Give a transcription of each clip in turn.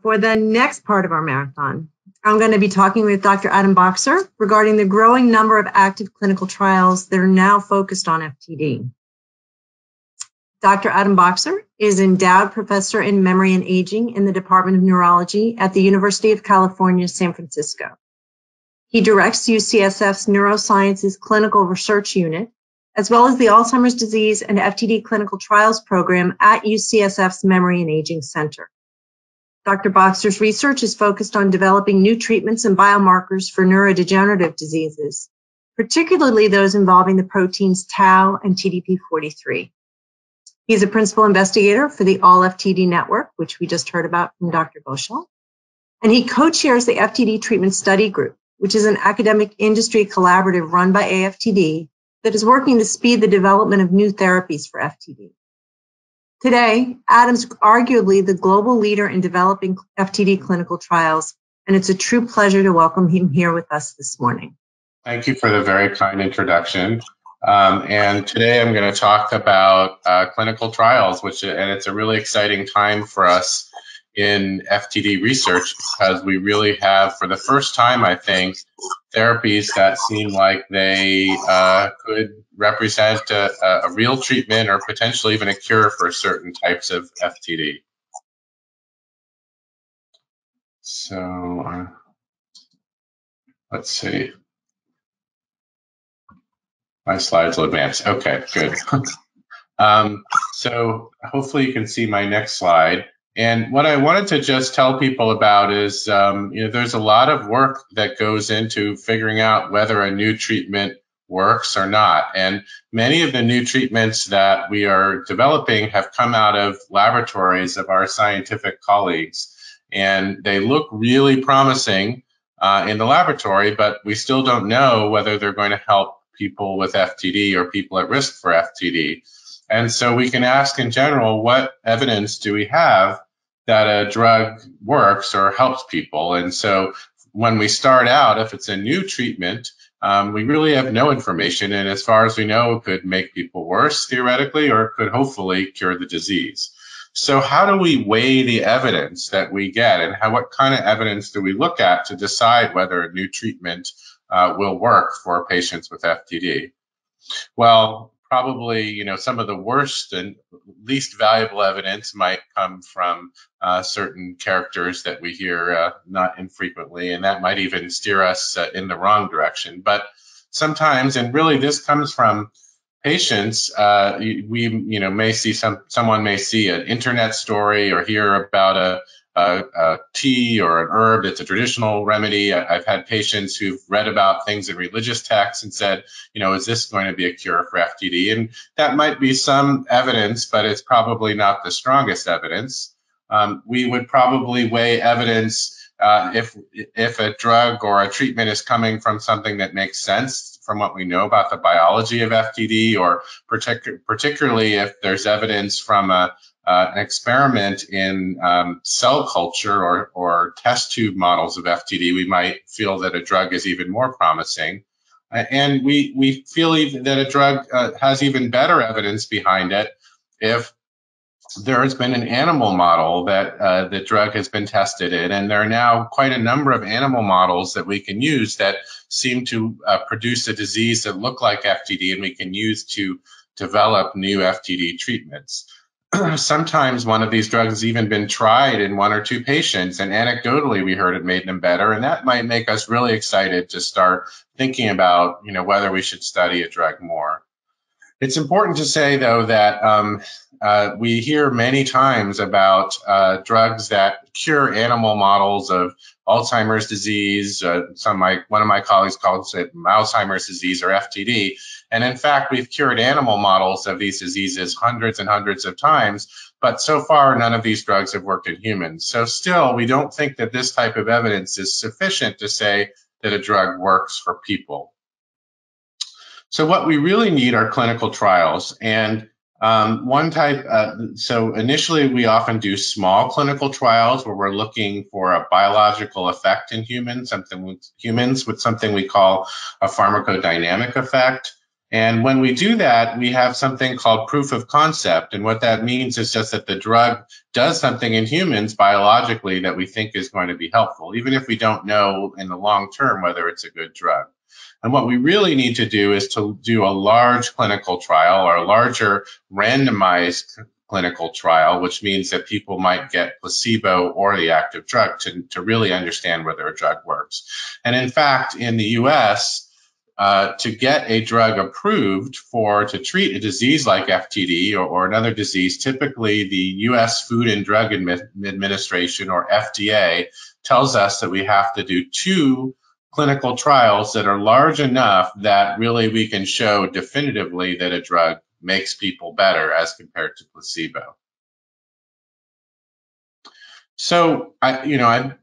For the next part of our marathon, I'm going to be talking with Dr. Adam Boxer regarding the growing number of active clinical trials that are now focused on FTD. Dr. Adam Boxer is endowed professor in memory and aging in the Department of Neurology at the University of California, San Francisco. He directs UCSF's Neurosciences Clinical Research Unit, as well as the Alzheimer's Disease and FTD Clinical Trials Program at UCSF's Memory and Aging Center. Dr. Boxer's research is focused on developing new treatments and biomarkers for neurodegenerative diseases, particularly those involving the proteins tau and TDP43. He's a principal investigator for the All FTD Network, which we just heard about from Dr. Ghoshal, and he co-chairs the FTD Treatment Study Group, which is an academic industry collaborative run by AFTD that is working to speed the development of new therapies for FTD. Today, Adam's arguably the global leader in developing FTD clinical trials, and it's a true pleasure to welcome him here with us this morning. Thank you for the very kind introduction. Um, and today I'm going to talk about uh, clinical trials, which and it's a really exciting time for us in FTD research because we really have, for the first time, I think, therapies that seem like they uh, could represent a, a, real treatment or potentially even a cure for certain types of FTD. So uh, let's see. My slides will advance. Okay, good. um, so hopefully you can see my next slide. And what I wanted to just tell people about is, um, you know, there's a lot of work that goes into figuring out whether a new treatment works or not. And many of the new treatments that we are developing have come out of laboratories of our scientific colleagues. And they look really promising uh, in the laboratory, but we still don't know whether they're going to help people with FTD or people at risk for FTD. And so we can ask in general, what evidence do we have that a drug works or helps people. And so when we start out, if it's a new treatment, um, we really have no information. And as far as we know, it could make people worse theoretically or it could hopefully cure the disease. So how do we weigh the evidence that we get and how, what kind of evidence do we look at to decide whether a new treatment uh, will work for patients with FTD? Well, probably you know some of the worst and least valuable evidence might come from uh, certain characters that we hear uh, not infrequently, and that might even steer us uh, in the wrong direction. But sometimes, and really, this comes from patients. Uh, we you know may see some someone may see an internet story or hear about a a, a, tea or an herb that's a traditional remedy. I, have had patients who've read about things in religious texts and said, you know, is this going to be a cure for FTD? And that might be some evidence, but it's probably not the strongest evidence. Um, we would probably weigh evidence uh, if if a drug or a treatment is coming from something that makes sense from what we know about the biology of FTD, or partic- particularly if there's evidence from a, uh, an experiment in um, cell culture or, or test tube models of FTD, we might feel that a drug is even more promising. Uh, and we, we feel even that a drug uh, has even better evidence behind it if there has been an animal model that uh, the drug has been tested in, and there are now quite a number of animal models that we can use that seem to uh, produce a disease that look like FTD, and we can use to develop new FTD treatments. sometimes one of these drugs has even been tried in one or two patients, and anecdotally we heard it made them better, and that might make us really excited to start thinking about, you know, whether we should study a drug more. It's important to say, though, that um, uh, we hear many times about uh, drugs that cure animal models of Alzheimer's disease. Uh, some my one of my colleagues calls it Alzheimer's disease or FTD. And in fact, we've cured animal models of these diseases hundreds and hundreds of times, but so far none of these drugs have worked in humans. So still, we don't think that this type of evidence is sufficient to say that a drug works for people. So what we really need are clinical trials. And um, one type, uh, so initially we often do small clinical trials where we're looking for a biological effect in humans, something with humans with something we call a pharmacodynamic effect. And when we do that, we have something called proof of concept. And what that means is just that the drug does something in humans biologically that we think is going to be helpful, even if we don't know in the long term whether it's a good drug. And what we really need to do is to do a large clinical trial or a larger randomized clinical trial, which means that people might get placebo or the active drug to, to really understand whether a drug works. And in fact, in the US, uh, to get a drug approved for to treat a disease like FTD or, or another disease, typically the U.S. Food and Drug Administration or FDA tells us that we have to do two clinical trials that are large enough that really we can show definitively that a drug makes people better as compared to placebo. So I, you know, I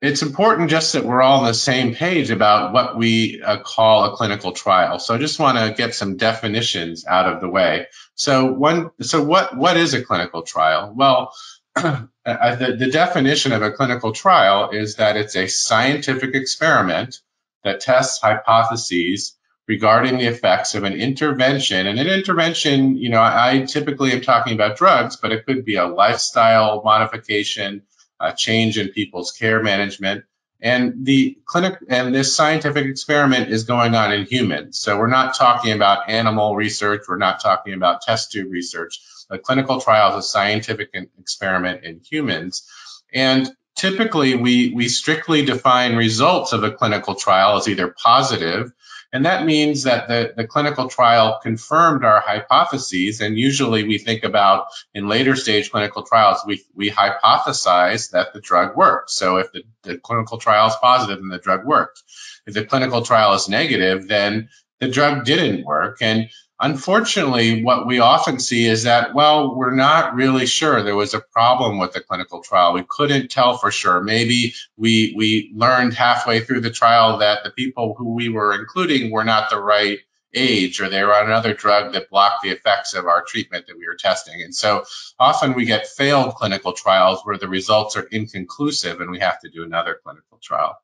it's important just that we're all on the same page about what we uh, call a clinical trial. So I just want to get some definitions out of the way. So one, so what what is a clinical trial? Well, uh, the, the definition of a clinical trial is that it's a scientific experiment that tests hypotheses regarding the effects of an intervention. And an intervention, you know, I, I typically am talking about drugs, but it could be a lifestyle modification a change in people's care management. And the clinic and this scientific experiment is going on in humans. So we're not talking about animal research. We're not talking about test tube research. A clinical trial is a scientific experiment in humans. And typically we, we strictly define results of a clinical trial as either positive and that means that the, the clinical trial confirmed our hypotheses. And usually we think about in later stage clinical trials, we, we hypothesize that the drug works. So if the, the clinical trial is positive, then the drug works. If the clinical trial is negative, then the drug didn't work. And Unfortunately, what we often see is that, well, we're not really sure there was a problem with the clinical trial. We couldn't tell for sure. Maybe we, we learned halfway through the trial that the people who we were including were not the right age or they were on another drug that blocked the effects of our treatment that we were testing. And so often we get failed clinical trials where the results are inconclusive and we have to do another clinical trial.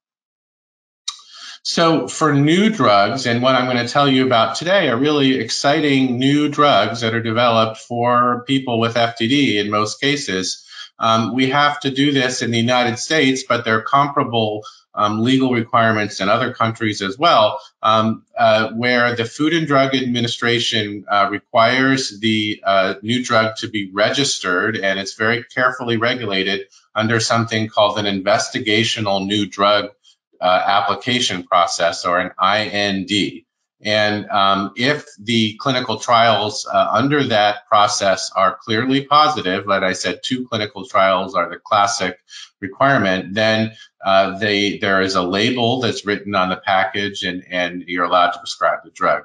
So for new drugs, and what I'm going to tell you about today are really exciting new drugs that are developed for people with FTD in most cases. Um, we have to do this in the United States, but there are comparable um, legal requirements in other countries as well, um, uh, where the Food and Drug Administration uh, requires the uh, new drug to be registered and it's very carefully regulated under something called an investigational new drug uh, application process or an IND. And um, if the clinical trials uh, under that process are clearly positive, like I said, two clinical trials are the classic requirement, then uh, they, there is a label that's written on the package and, and you're allowed to prescribe the drug.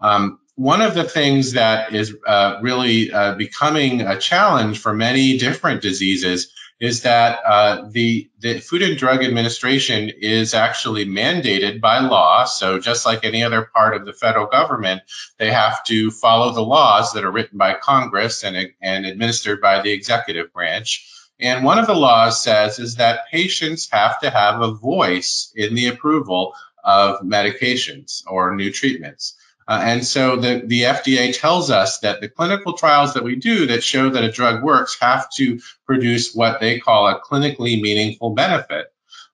Um, one of the things that is uh, really uh, becoming a challenge for many different diseases is that uh, the the Food and Drug Administration is actually mandated by law. So just like any other part of the federal government, they have to follow the laws that are written by Congress and and administered by the executive branch. And one of the laws says is that patients have to have a voice in the approval of medications or new treatments. Uh, and so the, the FDA tells us that the clinical trials that we do that show that a drug works have to produce what they call a clinically meaningful benefit.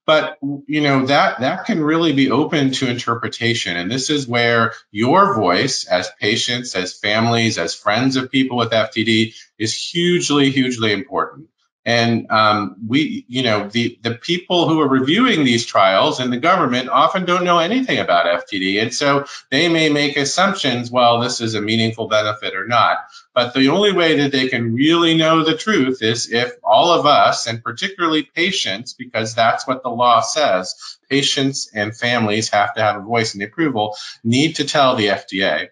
But you know that that can really be open to interpretation, and this is where your voice, as patients, as families, as friends of people with FTD, is hugely, hugely important. And um, we, you know, the, the people who are reviewing these trials in the government often don't know anything about FTD. And so they may make assumptions, well, this is a meaningful benefit or not. But the only way that they can really know the truth is if all of us, and particularly patients, because that's what the law says, patients and families have to have a voice in the approval, need to tell the FDA.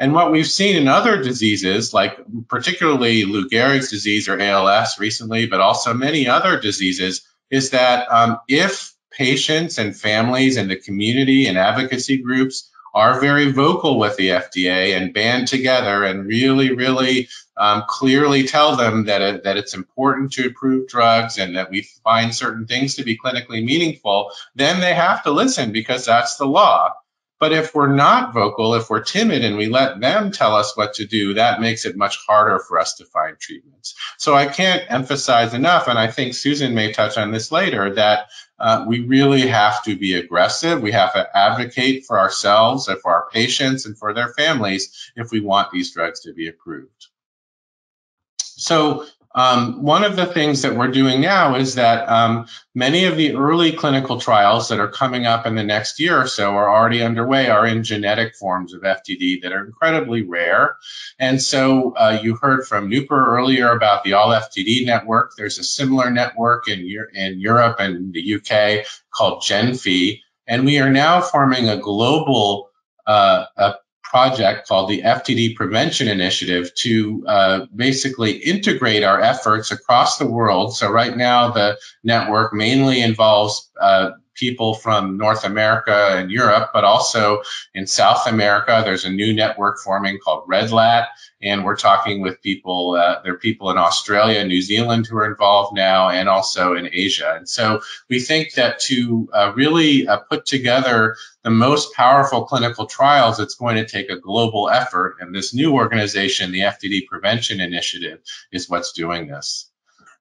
And what we've seen in other diseases, like particularly Lou Gehrig's disease or ALS recently, but also many other diseases, is that um, if patients and families and the community and advocacy groups are very vocal with the FDA and band together and really, really um, clearly tell them that, it, that it's important to approve drugs and that we find certain things to be clinically meaningful, then they have to listen because that's the law. But if we're not vocal, if we're timid and we let them tell us what to do, that makes it much harder for us to find treatments. So I can't emphasize enough, and I think Susan may touch on this later, that uh, we really have to be aggressive. We have to advocate for ourselves and for our patients and for their families if we want these drugs to be approved. So um, one of the things that we're doing now is that um, many of the early clinical trials that are coming up in the next year or so are already underway, are in genetic forms of FTD that are incredibly rare. And so uh, you heard from Nupur earlier about the All FTD network. There's a similar network in, in Europe and the UK called GenFI. And we are now forming a global uh, a project called the FTD Prevention Initiative to uh, basically integrate our efforts across the world. So, right now, the network mainly involves uh, people from North America and Europe, but also in South America. There's a new network forming called Red REDLAT, and we're talking with people. Uh, there are people in Australia, New Zealand who are involved now, and also in Asia. And so we think that to uh, really uh, put together the most powerful clinical trials, it's going to take a global effort. And this new organization, the FTD Prevention Initiative, is what's doing this.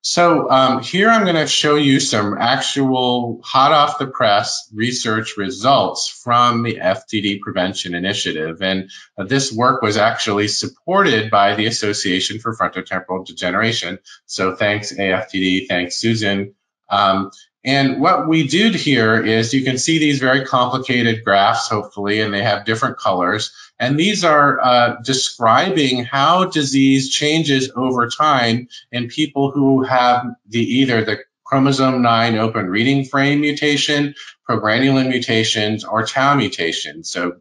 So um, here I'm going to show you some actual hot off the press research results from the FTD Prevention Initiative. And uh, this work was actually supported by the Association for Frontotemporal Degeneration. So thanks AFTD, thanks Susan. Um, and what we did here is you can see these very complicated graphs, hopefully, and they have different colors. And these are uh, describing how disease changes over time in people who have the either the chromosome 9 open reading frame mutation, progranulin mutations, or tau mutations. So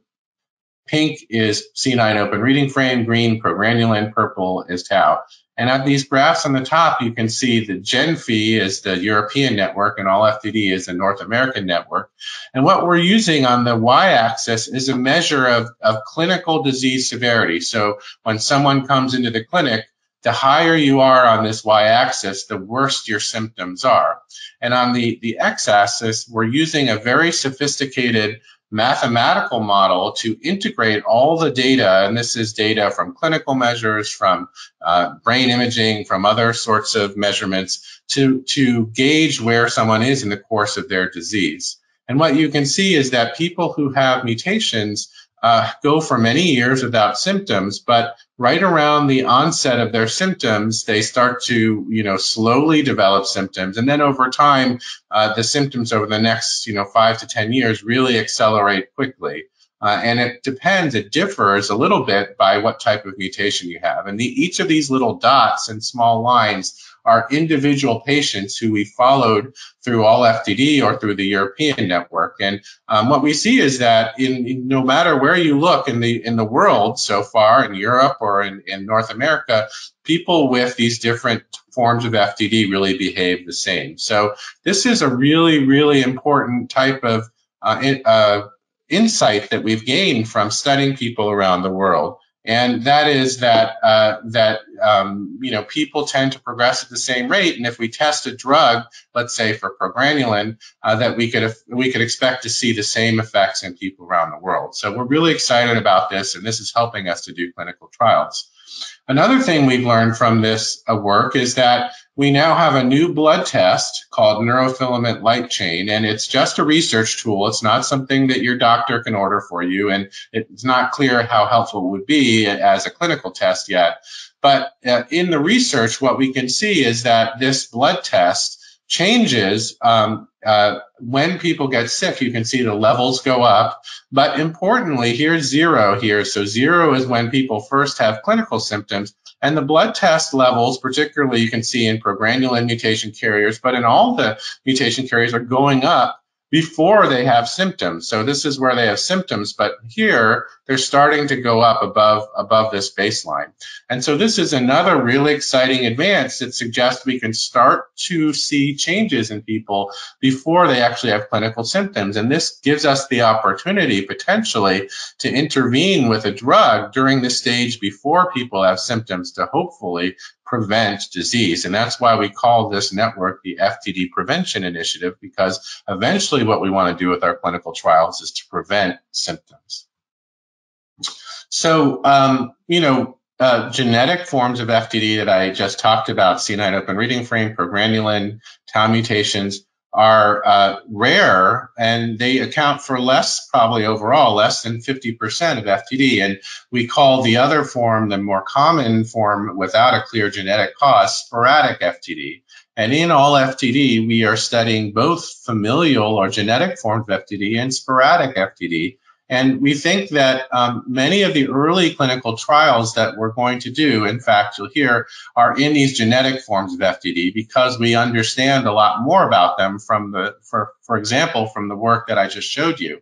pink is C9 open reading frame, green progranulin, purple is tau. And at these graphs on the top, you can see the GenFI is the European network and all FTD is the North American network. And what we're using on the y-axis is a measure of, of clinical disease severity. So when someone comes into the clinic, the higher you are on this y-axis, the worse your symptoms are. And on the, the x-axis, we're using a very sophisticated mathematical model to integrate all the data, and this is data from clinical measures, from uh, brain imaging, from other sorts of measurements, to, to gauge where someone is in the course of their disease. And what you can see is that people who have mutations uh, go for many years without symptoms, but right around the onset of their symptoms, they start to, you know, slowly develop symptoms. And then over time, uh, the symptoms over the next, you know, five to 10 years really accelerate quickly. Uh, and it depends, it differs a little bit by what type of mutation you have. And the, each of these little dots and small lines are individual patients who we followed through all FTD or through the European network. And um, what we see is that in, in, no matter where you look in the in the world so far, in Europe or in, in North America, people with these different forms of FTD really behave the same. So this is a really, really important type of uh, uh, insight that we've gained from studying people around the world and that is that uh, that um, you know people tend to progress at the same rate, and if we test a drug, let's say for progranulin, uh, that we could we could expect to see the same effects in people around the world. So we're really excited about this, and this is helping us to do clinical trials. Another thing we've learned from this uh, work is that we now have a new blood test called neurofilament light chain, and it's just a research tool. It's not something that your doctor can order for you, and it's not clear how helpful it would be as a clinical test yet. But uh, in the research, what we can see is that this blood test changes um, uh, when people get sick. You can see the levels go up. But importantly, here's zero here. So zero is when people first have clinical symptoms. And the blood test levels, particularly you can see in progranulin mutation carriers, but in all the mutation carriers are going up before they have symptoms. So this is where they have symptoms, but here they're starting to go up above above this baseline. And so this is another really exciting advance that suggests we can start to see changes in people before they actually have clinical symptoms. And this gives us the opportunity potentially to intervene with a drug during the stage before people have symptoms to hopefully prevent disease. And that's why we call this network the FTD Prevention Initiative, because eventually what we want to do with our clinical trials is to prevent symptoms. So, um, you know, uh, genetic forms of FTD that I just talked about, C9 open reading frame, progranulin, tau mutations, are uh, rare and they account for less, probably overall, less than 50% of FTD. And we call the other form, the more common form without a clear genetic cause, sporadic FTD. And in all FTD, we are studying both familial or genetic forms of FTD and sporadic FTD. And we think that um, many of the early clinical trials that we're going to do, in fact, you'll hear, are in these genetic forms of FTD because we understand a lot more about them from the, for, for example, from the work that I just showed you.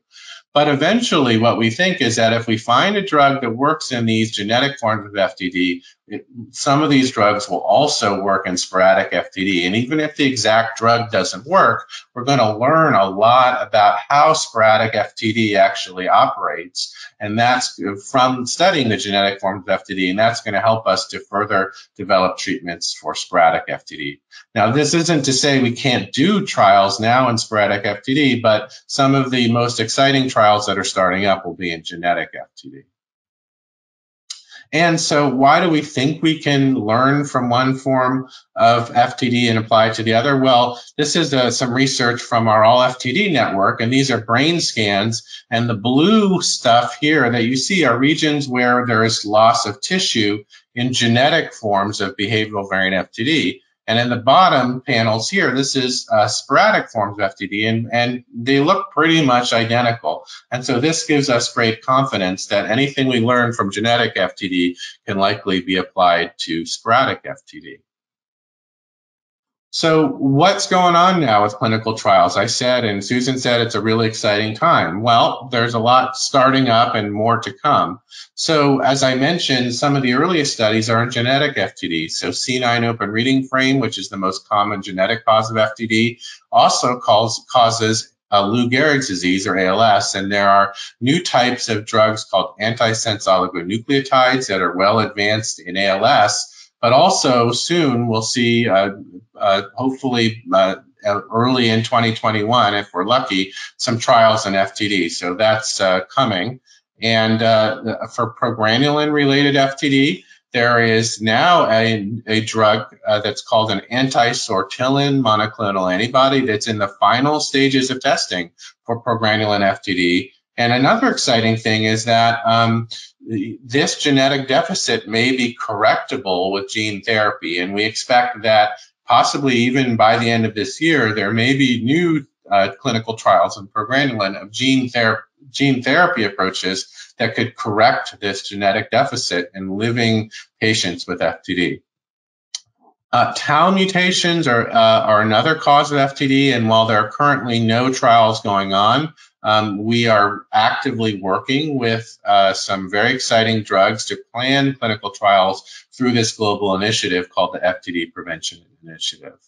But eventually, what we think is that if we find a drug that works in these genetic forms of FTD, it, some of these drugs will also work in sporadic FTD. And even if the exact drug doesn't work, we're going to learn a lot about how sporadic FTD actually operates. And that's uh, from studying the genetic forms of FTD. And that's going to help us to further develop treatments for sporadic FTD. Now, this isn't to say we can't do trials now in sporadic FTD, but some of the most exciting trials that are starting up will be in genetic FTD. And so, why do we think we can learn from one form of FTD and apply it to the other? Well, this is uh, some research from our All FTD network, and these are brain scans. And the blue stuff here that you see are regions where there is loss of tissue in genetic forms of behavioral variant FTD. And in the bottom panels here, this is uh, sporadic forms of FTD, and, and they look pretty much identical. And so this gives us great confidence that anything we learn from genetic FTD can likely be applied to sporadic FTD. So what's going on now with clinical trials? I said, and Susan said, it's a really exciting time. Well, there's a lot starting up and more to come. So as I mentioned, some of the earliest studies are in genetic FTD. So C9 open reading frame, which is the most common genetic cause of FTD, also calls, causes uh, Lou Gehrig's disease or ALS, and there are new types of drugs called antisense oligonucleotides that are well advanced in ALS but also soon we'll see, uh, uh, hopefully uh, early in 2021, if we're lucky, some trials in FTD. So that's uh, coming. And uh, for progranulin related FTD, there is now a, a drug uh, that's called an anti-sortilin monoclonal antibody that's in the final stages of testing for progranulin FTD. And another exciting thing is that um, this genetic deficit may be correctable with gene therapy. And we expect that possibly even by the end of this year, there may be new uh, clinical trials in progranulin of gene, ther- gene therapy approaches that could correct this genetic deficit in living patients with FTD. Uh, tau mutations are, uh, are another cause of FTD, and while there are currently no trials going on, um, we are actively working with uh, some very exciting drugs to plan clinical trials through this global initiative called the FTD Prevention Initiative.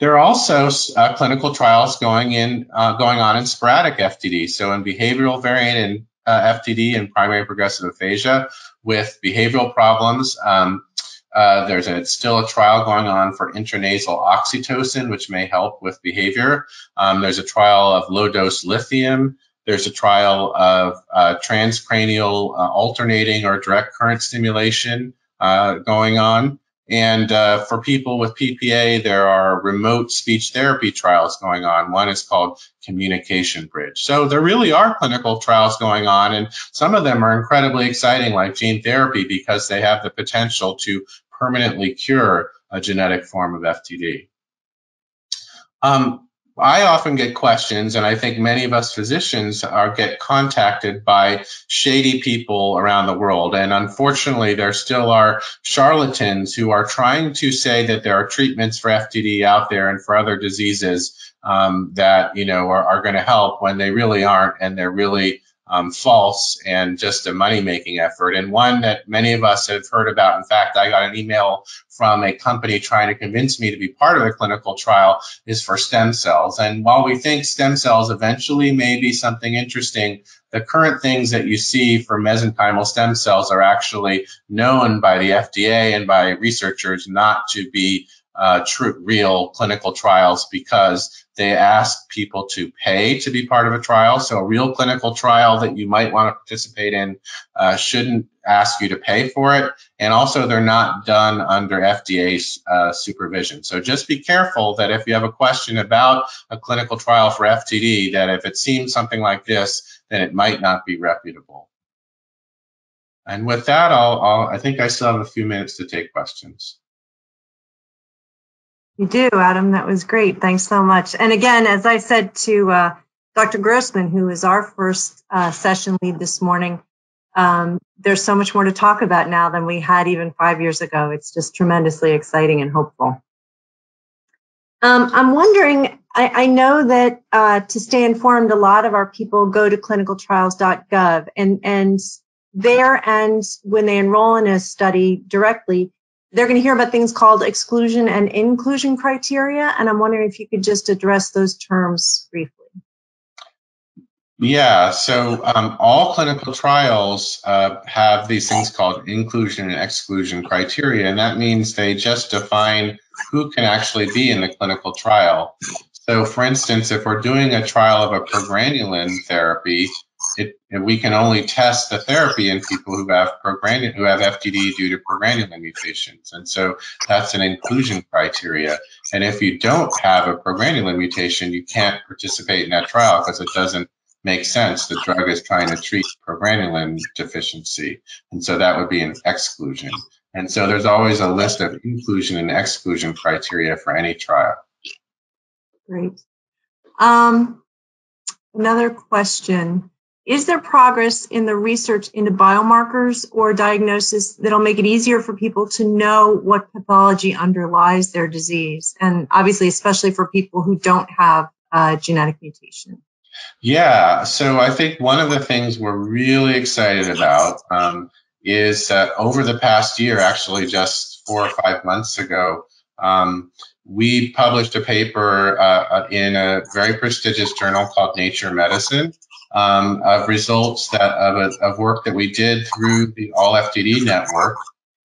There are also uh, clinical trials going in uh, going on in sporadic FTD, so in behavioral variant and uh, FTD and primary progressive aphasia with behavioral problems. Um, uh, there's a, still a trial going on for intranasal oxytocin, which may help with behavior. Um, there's a trial of low dose lithium. There's a trial of uh, transcranial uh, alternating or direct current stimulation uh, going on. And uh, for people with PPA, there are remote speech therapy trials going on. One is called Communication Bridge. So there really are clinical trials going on, and some of them are incredibly exciting, like gene therapy, because they have the potential to permanently cure a genetic form of FTD. Um, I often get questions, and I think many of us physicians are get contacted by shady people around the world. And unfortunately, there still are charlatans who are trying to say that there are treatments for FTD out there and for other diseases um, that you know are, are going to help when they really aren't, and they're really um, false and just a money making effort, and one that many of us have heard about. In fact, I got an email from a company trying to convince me to be part of a clinical trial is for stem cells. And while we think stem cells eventually may be something interesting, the current things that you see for mesenchymal stem cells are actually known by the FDA and by researchers not to be uh, true, real clinical trials because they ask people to pay to be part of a trial. So a real clinical trial that you might want to participate in uh, shouldn't ask you to pay for it. And also they're not done under FDA uh, supervision. So just be careful that if you have a question about a clinical trial for FTD, that if it seems something like this, then it might not be reputable. And with that, I'll, I'll I think I still have a few minutes to take questions. You do, Adam. That was great. Thanks so much. And again, as I said to uh, Dr. Grossman, who is our first uh, session lead this morning, um, there's so much more to talk about now than we had even five years ago. It's just tremendously exciting and hopeful. Um, I'm wondering, I, I know that uh, to stay informed, a lot of our people go to clinicaltrials.gov and, and there and when they enroll in a study directly, they're going to hear about things called exclusion and inclusion criteria. And I'm wondering if you could just address those terms briefly. Yeah, so um, all clinical trials uh, have these things called inclusion and exclusion criteria, and that means they just define who can actually be in the clinical trial. So, for instance, if we're doing a trial of a progranulin therapy, it, we can only test the therapy in people who have progranulin, who have FTD due to progranulin mutations, and so that's an inclusion criteria. And if you don't have a progranulin mutation, you can't participate in that trial because it doesn't make sense. The drug is trying to treat progranulin deficiency, and so that would be an exclusion. And so there's always a list of inclusion and exclusion criteria for any trial. Great. Um, another question. Is there progress in the research into biomarkers or diagnosis that'll make it easier for people to know what pathology underlies their disease? And obviously, especially for people who don't have a genetic mutation. Yeah, so I think one of the things we're really excited about um, is that over the past year, actually just four or five months ago, um, we published a paper uh, in a very prestigious journal called Nature Medicine um, of results that of, a, of work that we did through the All FTD network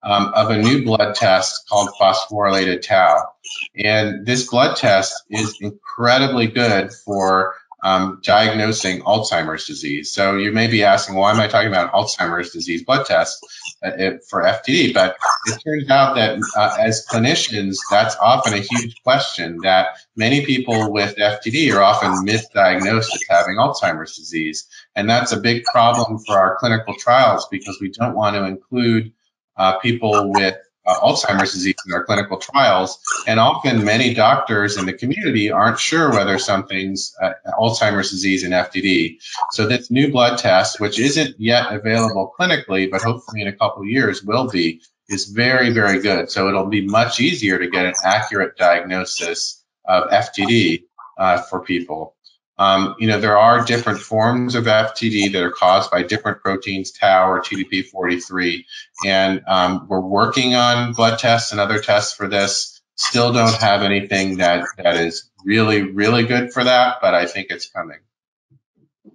um, of a new blood test called phosphorylated tau. And this blood test is incredibly good for um, diagnosing Alzheimer's disease. So you may be asking, why am I talking about Alzheimer's disease blood test uh, for FTD? But it turns out that uh, as clinicians, that's often a huge question that many people with FTD are often misdiagnosed as having Alzheimer's disease. And that's a big problem for our clinical trials because we don't want to include uh, people with uh, Alzheimer's disease in our clinical trials. And often many doctors in the community aren't sure whether something's uh, Alzheimer's disease and FTD. So this new blood test, which isn't yet available clinically, but hopefully in a couple years will be, is very, very good. So it'll be much easier to get an accurate diagnosis of FTD uh, for people. Um, you know, there are different forms of FTD that are caused by different proteins, tau or TDP43, and um, we're working on blood tests and other tests for this. Still don't have anything that that is really, really good for that, but I think it's coming.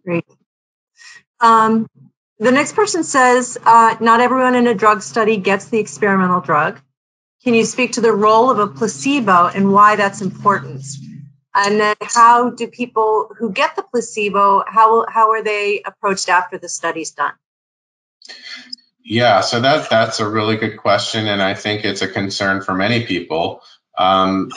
Great. Um, the next person says, uh, not everyone in a drug study gets the experimental drug. Can you speak to the role of a placebo and why that's important? And then how do people who get the placebo, how, how are they approached after the study's done? Yeah, so that that's a really good question, and I think it's a concern for many people. Um,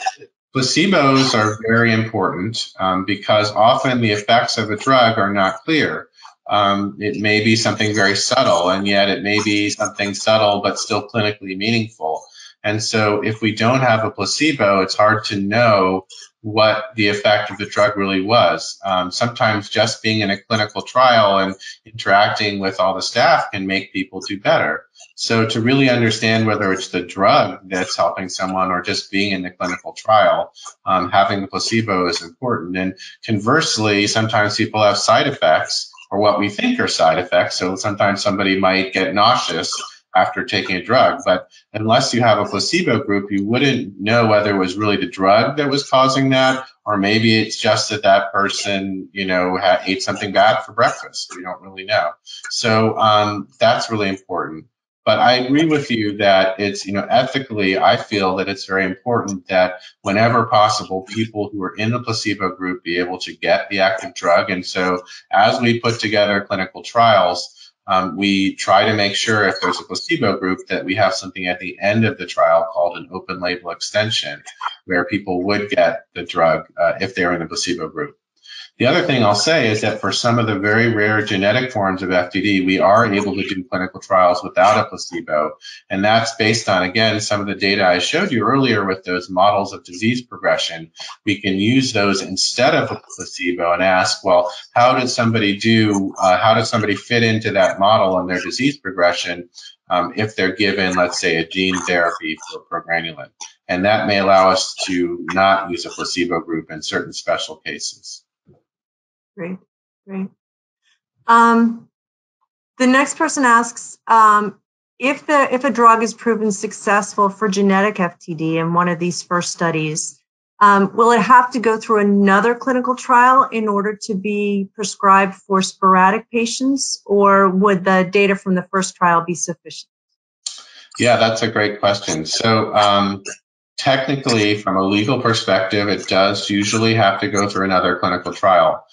placebos are very important um, because often the effects of a drug are not clear. Um, it may be something very subtle, and yet it may be something subtle but still clinically meaningful. And so, if we don't have a placebo, it's hard to know what the effect of the drug really was. Um, sometimes just being in a clinical trial and interacting with all the staff can make people do better. So to really understand whether it's the drug that's helping someone or just being in the clinical trial, um, having the placebo is important. And conversely, sometimes people have side effects or what we think are side effects. So sometimes somebody might get nauseous after taking a drug. But unless you have a placebo group, you wouldn't know whether it was really the drug that was causing that, or maybe it's just that that person, you know, had, ate something bad for breakfast. We don't really know. So um, that's really important. but I agree with you that it's, you know, ethically, I feel that it's very important that whenever possible, people who are in the placebo group be able to get the active drug. And so as we put together clinical trials, um, we try to make sure if there's a placebo group that we have something at the end of the trial called an open label extension where people would get the drug uh, if they're in the placebo group. The other thing I'll say is that for some of the very rare genetic forms of FTD, we are able to do clinical trials without a placebo. And that's based on, again, some of the data I showed you earlier with those models of disease progression. We can use those instead of a placebo and ask, well, how did somebody do, uh, how does somebody fit into that model and their disease progression um, if they're given, let's say, a gene therapy for progranulin? And that may allow us to not use a placebo group in certain special cases. Great, great. Um, the next person asks um, if the if a drug is proven successful for genetic FTD in one of these first studies, um, will it have to go through another clinical trial in order to be prescribed for sporadic patients, or would the data from the first trial be sufficient? Yeah, that's a great question. So, um, technically, from a legal perspective, it does usually have to go through another clinical trial.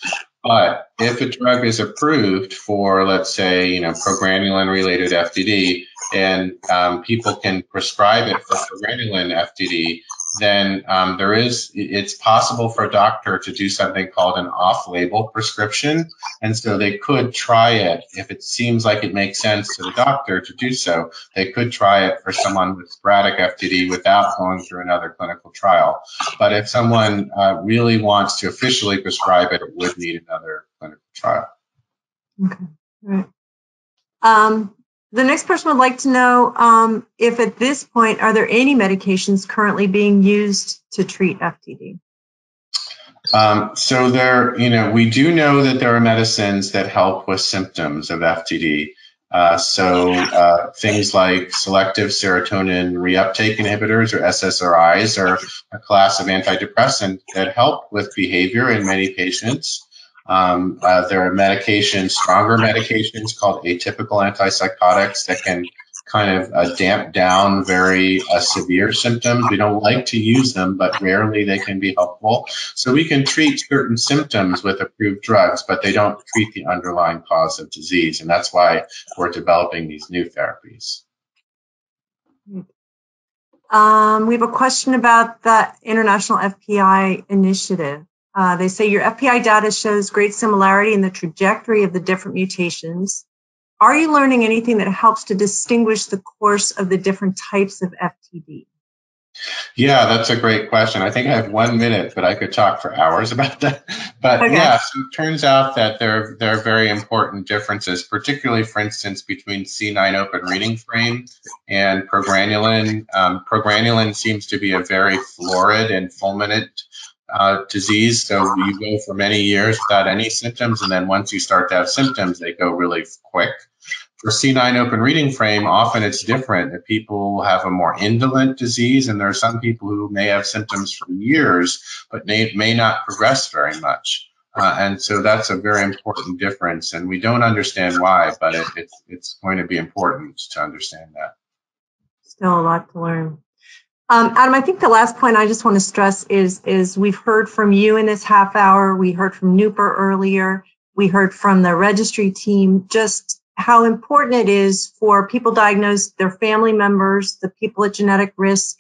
But if a drug is approved for, let's say, you know, progranulin related FTD, and um, people can prescribe it for progranulin FTD, then um, there is it's possible for a doctor to do something called an off-label prescription, and so they could try it if it seems like it makes sense to the doctor to do so. They could try it for someone with sporadic FTD without going through another clinical trial. But if someone uh, really wants to officially prescribe it, it would need another clinical trial. Okay, right. Um, the next person would like to know um, if at this point, are there any medications currently being used to treat FTD? Um, so there, you know, we do know that there are medicines that help with symptoms of FTD. Uh, so uh, things like selective serotonin reuptake inhibitors or SSRIs are a class of antidepressant that help with behavior in many patients. Um, uh, there are medications, stronger medications called atypical antipsychotics that can kind of uh, damp down very uh, severe symptoms. We don't like to use them, but rarely they can be helpful. So we can treat certain symptoms with approved drugs, but they don't treat the underlying cause of disease. And that's why we're developing these new therapies. Um, we have a question about the International FPI initiative. Uh, they say your FPI data shows great similarity in the trajectory of the different mutations. Are you learning anything that helps to distinguish the course of the different types of FTD? Yeah, that's a great question. I think I have one minute, but I could talk for hours about that. But okay. yeah, so it turns out that there, there are very important differences, particularly, for instance, between C9 open reading frame and progranulin. Um, progranulin seems to be a very florid and fulminant uh, disease. So you go for many years without any symptoms, and then once you start to have symptoms, they go really quick. For C9 open reading frame, often it's different. If People have a more indolent disease, and there are some people who may have symptoms for years, but may, may not progress very much. Uh, and so that's a very important difference, and we don't understand why, but it, it, it's going to be important to understand that. Still a lot to learn. Um, Adam, I think the last point I just want to stress is is we've heard from you in this half hour. We heard from Nupur earlier. We heard from the registry team just how important it is for people diagnosed, their family members, the people at genetic risk,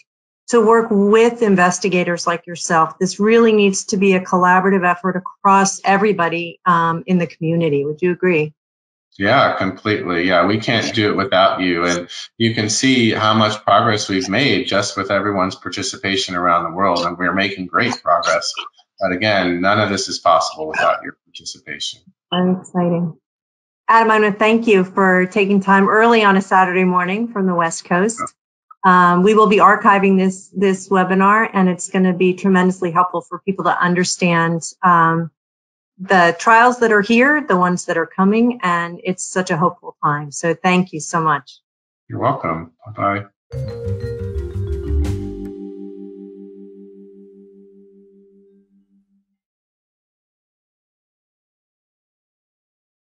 to work with investigators like yourself. This really needs to be a collaborative effort across everybody um, in the community. Would you agree? Yeah, completely. Yeah, we can't do it without you. And you can see how much progress we've made just with everyone's participation around the world. And we're making great progress. But again, none of this is possible without your participation. I'm exciting. Adam, I want to thank you for taking time early on a Saturday morning from the West Coast. Um, we will be archiving this this webinar, and it's going to be tremendously helpful for people to understand um, the trials that are here, the ones that are coming, and it's such a hopeful time. So thank you so much. You're welcome. Bye bye.